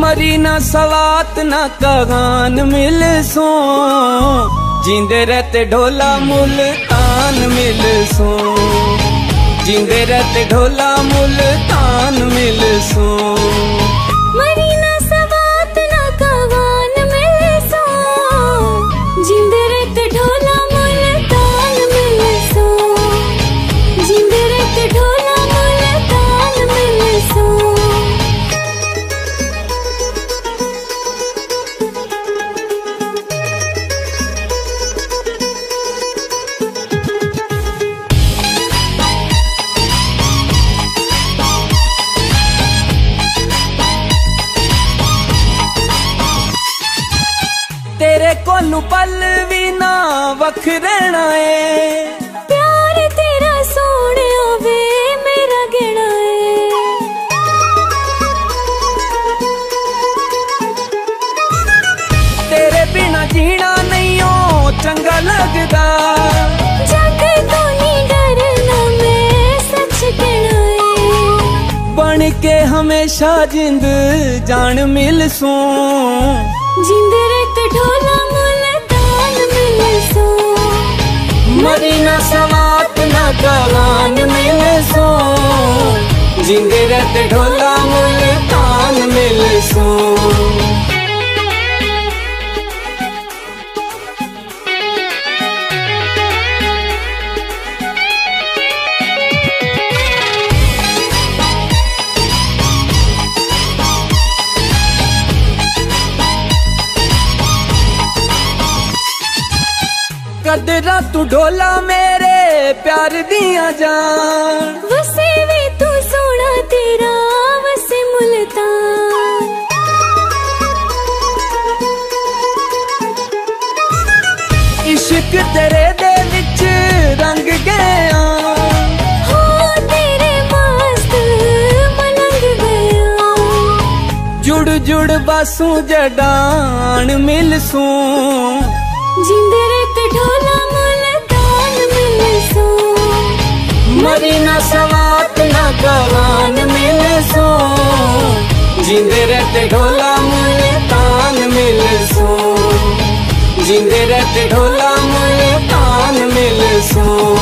ਮਰੀ ਨਾ ਸਲਾਤ ਨਾ ਕਹਾਨ ਮਿਲ ਸੋ। ਜਿੰਦੇ ਰਹਤੇ ਢੋਲਾ ਮੁਲਤਾਨ ਮਿਲ ਸੋ। ਜਿੰਦੇ ਰਤ ਢੋਲਾ ਮੁਲਤਾਨ ਮਿਲ ਸੋ। ਸਾਨੂੰ ਪਲ ਵੀ ਨਾ ਵਖਰਣਾ ਏ। ਪਿਆਰ ਤੇਰਾ ਸੋਹਣਿਆ ਵੇ ਮੇਰਾ ਗਿਣਾ ਏ। ਤੇਰੇ ਬਿਨਾ ਜੀਣਾ ਨਹੀਂ ਓ ਚੰਗਾ ਲੱਗਦਾ। ਜੱਗ ਤੋਂ ਨਹੀਂ ਡਰਨਾ ਮੈਂ ਸੱਚ ਕਹਿਣਾ ਏ। ਬਣ ਕੇ ਹਮੇਸ਼ਾ ਜਿੰਦ ਜਾਣ ਮਿਲ ਸੂ। ਜਿੰਦ सवात ना गवान मिल सो जिंदे रहते ढोला ਕਦਰਾਂ ਤੂੰ ਢੋਲਾ ਮੇਰੇ ਪਿਆਰ ਦੀਆਂ ਜਾਣ ਵਸੇ ਵੇ ਤੂੰ ਸੋਹਣਾ ਤੇਰਾ ਵਸੇ ਮੁਲਤਾਨ। ਇਸ਼ਕ ਤੇਰੇ ਦੇ ਵਿੱਚ ਰੰਗ ਗਿਆ। ਹੋ ਤੇਰੇ ਮਸਤ ਮਲੰਗ ਗਿਆ। ਜੁੜ ਜੁੜ ਬਸੂ ਜਡਾਨ ਮਿਲਸੂ। ਜਿੰਦਰੇ ਤੇ ਢੋਲਾ ਮੁਲਤਾਨ ਮਿਲ ਸੋ। ਮਰੀ ਨਾ ਸਵਾਤ ਨਾ ਗਵਾਨ ਮਿਲ ਸੋ। ਜਿੰਦਰੇ ਤੇ ਢੋਲਾ ਮੁਲਤਾਨ ਮਿਲ ਸੋ। ਜਿੰਦਰੇ ਤੇ ਢੋਲਾ ਮੁਲਤਾਨ ਮਿਲ ਸੋ।